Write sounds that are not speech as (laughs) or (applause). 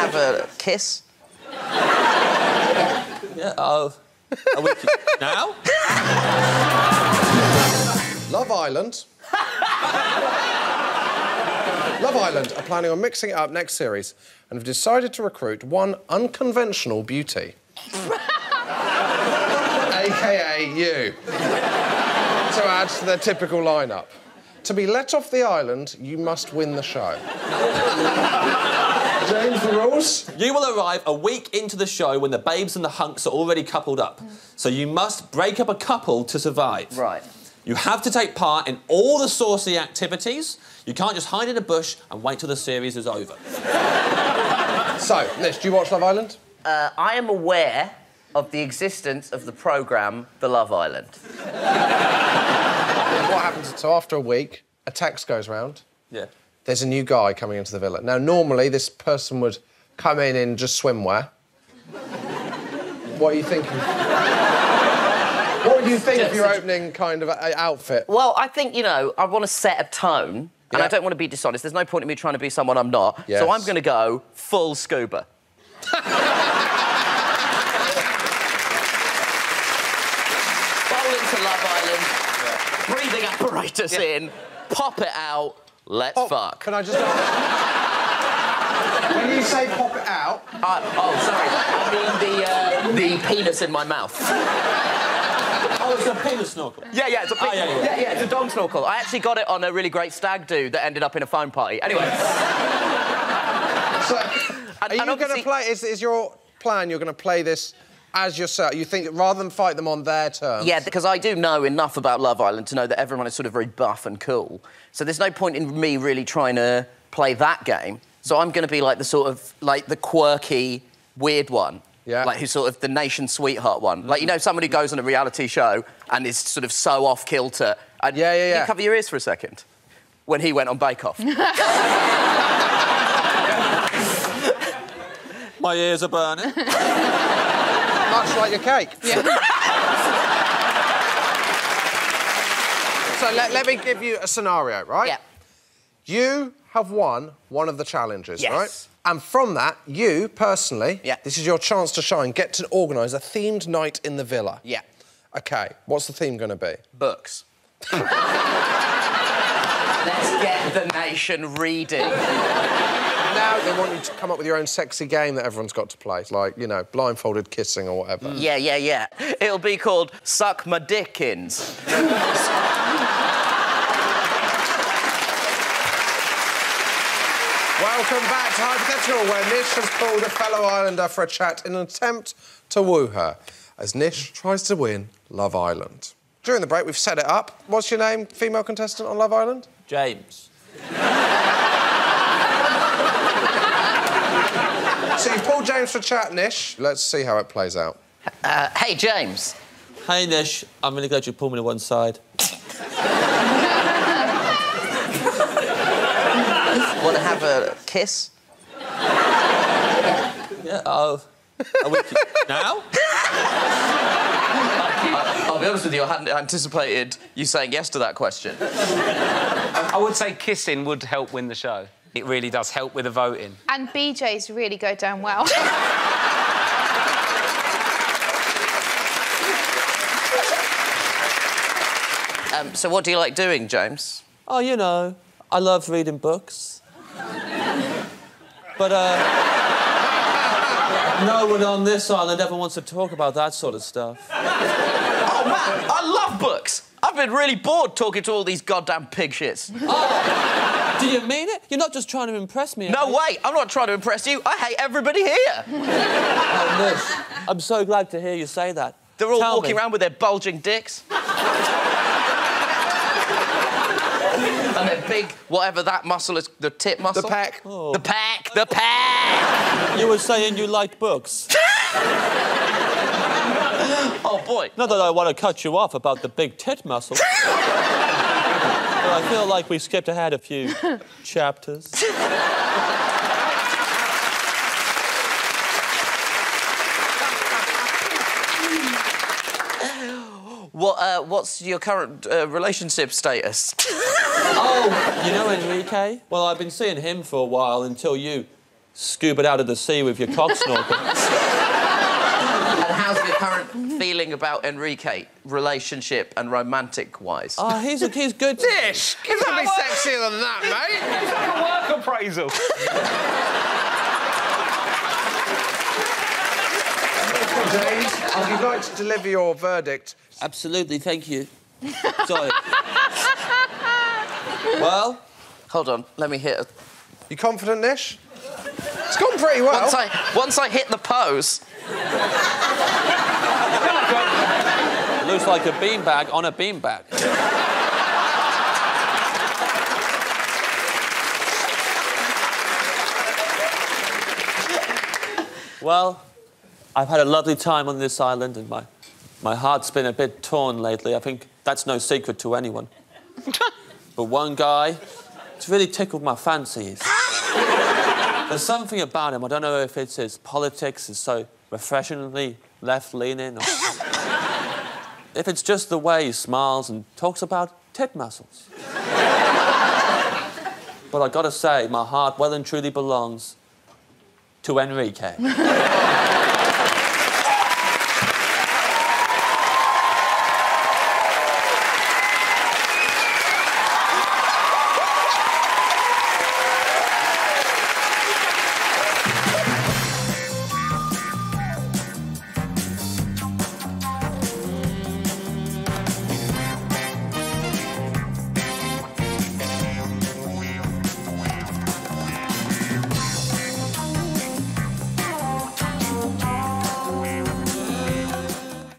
have a kiss? Yeah, oh. Are we now? Love Island. Love Island are planning on mixing it up next series and have decided to recruit one unconventional beauty. (laughs) AKA you. to add to their typical lineup. To be let off the island, you must win the show. James, the rules? You will arrive a week into the show when the babes and the hunks are already coupled up. So you must break up a couple to survive. Right. You have to take part in all the saucy activities. You can't just hide in a bush and wait till the series is over. (laughs) So, Nish, do you watch Love Island? Uh, I am aware of the existence of the programme The Love Island. What happens? So after a week, a text goes round. Yeah. There's a new guy coming into the villa. Now, normally this person would come in in just swimwear. What are you thinking? what would you think of your opening kind of uh, outfit? Well, I think, you know, I want to set a tone, and Yeah. I don't want to be dishonest. There's no point in me trying to be someone I'm not. Yes. So I'm going to go full scuba. (laughs) Roll into Love Island, breathing apparatus in, pop it out, let's Oh, fuck. Can I just ask? when you say pop it out, Uh, oh, sorry. I mean the, uh, the penis in my mouth. Oh, it's a penis snorkel. Yeah, yeah, it's a Oh, yeah, yeah. yeah, yeah, it's a dog snorkel. I actually got it on a really great stag do that ended up in a phone party. Anyway, so, and are you going to play? Is, is your plan you're going to play this as yourself? You think rather than fight them on their terms? Yeah, because I do know enough about Love Island to know that everyone is sort of very buff and cool. So there's no point in me really trying to play that game. So I'm going to be like the sort of like the quirky, weird one. Yeah. Like who's sort of the nation sweetheart one. Like you know, mm-hmm. someone who goes on a reality show and is sort of so off kilter. And Yeah, yeah, yeah. You cover your ears for a second. When he went on Bake Off. (laughs) My ears are burning. (laughs) Much like your cake. so let, let me give you a scenario, right? yeah. You have won one of the challenges, Yes. right? And from that, you personally, Yeah. this is your chance to shine, get to organise a themed night in the villa. Yeah. Okay, what's the theme going to be? Books. (laughs) Let's get the nation reading. Now they want you to come up with your own sexy game that everyone's got to play, like, you know, blindfolded kissing or whatever. Mm. Yeah, yeah, yeah. It'll be called Suck My Dickens. Welcome back to Hypothetical, where Nish has called a fellow islander for a chat in an attempt to woo her, as Nish tries to win Love Island. During the break, we've set it up. What's your name, female contestant on Love Island? James. (laughs) So you've pulled James for chat, Nish. Let's see how it plays out. Uh, hey, James. Hey, Nish. I'm really glad you pulled me to one side. (laughs) Want to have a kiss? Yeah, oh. Are we now? I'll be honest with you, I hadn't anticipated you saying yes to that question. I would say kissing would help win the show. It really does help with the voting. And BJ's really go down well. (laughs) Um, so, what do you like doing, James? Oh, you know, I love reading books. But, uh. no one on this island ever wants to talk about that sort of stuff. Oh, man, I love books. I've been really bored talking to all these goddamn pig shits. Do you mean it? You're not just trying to impress me. No are you? way, I'm not trying to impress you. I hate everybody here. Oh, Nish, I'm so glad to hear you say that. They're all Tell walking me. around with their bulging dicks. (laughs) and their big, whatever that muscle is, the tip muscle. The peck. Oh. The pack, the pack. You were saying you liked books. (laughs) Oh boy. Not that I want to cut you off about the big tit muscle. (laughs) but I feel like we skipped ahead a few (laughs) chapters. What, uh, what's your current uh, relationship status? (laughs) Oh, you know Enrique? Well, I've been seeing him for a while until you scuba out of the sea with your cock snorkel. (laughs) And how's your current (laughs) feeling about Enrique, relationship and romantic wise? Oh, he's, he's good. Nish, it's gonna be sexier than that, (laughs) mate. It's like a work appraisal. (laughs) James, if you'd like to deliver your verdict, Absolutely, thank you. Sorry. well, Hold on, let me hit. A... you confident, Nish? It's gone pretty well. Once I once I hit the pose, it looks like a beanbag on a beanbag. well, I've had a lovely time on this island and my, my heart's been a bit torn lately. I think that's no secret to anyone. but one guy, it's really tickled my fancies. There's something about him. I don't know if it's his politics is so refreshingly left-leaning, or if it's just the way he smiles and talks about tit muscles. (laughs) but I gotta say, my heart well and truly belongs to Enrique. (laughs)